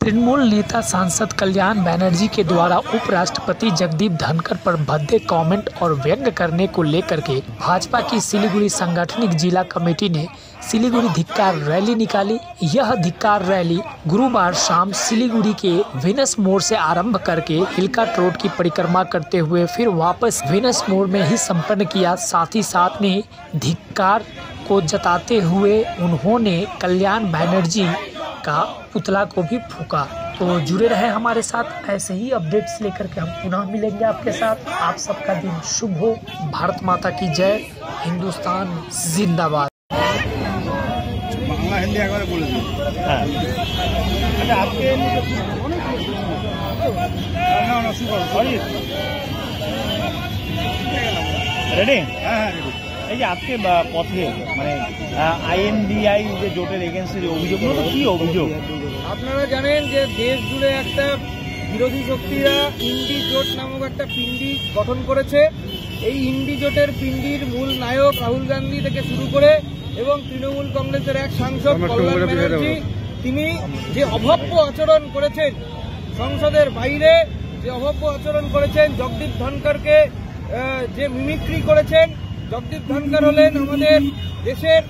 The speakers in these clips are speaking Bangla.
तृणमूल नेता सांसद कल्याण बैनर्जी के द्वारा उपराष्ट्रपति जगदीप धनखड़ पर भद्दे कमेंट और व्यंग करने को लेकर के भाजपा की सिलीगुड़ी सांगठनिक जिला कमेटी ने सिलीगुड़ी धिक्कार रैली निकाली। यह धिक्कार रैली गुरुवार शाम सिलीगुड़ी के वेनस मोड़ से आरंभ करके हिलकाट रोड की परिक्रमा करते हुए फिर वापस वेनस मोड़ में ही संपन्न किया। साथ ही साथ में धिक्कार को जताते हुए उन्होंने कल्याण बनर्जी का पुतला को भी फूका। तो जुड़े रहे हमारे साथ ऐसे ही अपडेट्स लेकर के हम पुनः मिलेंगे आपके साथ। आप सबका दिन शुभ हो। भारत माता की जय। हिंदुस्तान जिंदाबाद। বাংলা এই যে আজকে পথে মানে আইএনডিআই যে জোটের এগেন্সে যে অভিযোগগুলো তো কি অভিযোগ? আপনারা জানেন যে দেশ জুড়ে একটা বিরোধী শক্তিরা ইন্ডি জোট নামক একটা পিন্ডি গঠন করেছে। এই ইন্ডি জোটের পিন্ডির মূল নায়ক রাহুল গান্ধী থেকে শুরু করে এবং তৃণমূল কংগ্রেসের এক সাংসদ কল্যাণ ব্যানার্জি তিনি যে অভব্য আচরণ করেছেন সংসদের বাইরে যে অভব্য আচরণ করেছেন জগদীপ ধনকরকে যে মিমিক্রি করেছেন জগদীপ ধনকর হলেন আমাদের দেশের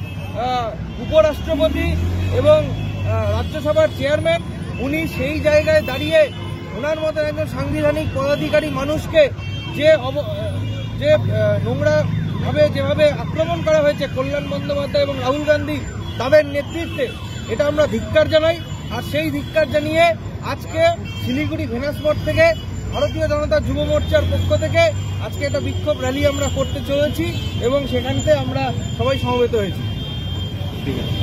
উপরাষ্ট্রপতি এবং রাজ্যসভার চেয়ারম্যান। উনি সেই জায়গায় দাঁড়িয়ে ওনার মতো একজন সাংবিধানিক পদাধিকারী মানুষকে যে যে নোংরাভাবে যেভাবে আক্রমণ করা হয়েছে কল্যাণ বন্দ্যোপাধ্যায় এবং রাহুল গান্ধী তাদের নেতৃত্বে, এটা আমরা ধিক্কার জানাই। আর সেই ধিক্কার জানিয়ে আজকে শিলিগুড়ি ভেনাসপট থেকে ভারতীয় জনতা যুব মোর্চার পক্ষ থেকে আজকে একটা বিক্ষোভ র্যালি আমরা করতে চলেছি এবং সেখানতে আমরা সবাই সমবেত হয়েছি। ঠিক আছে।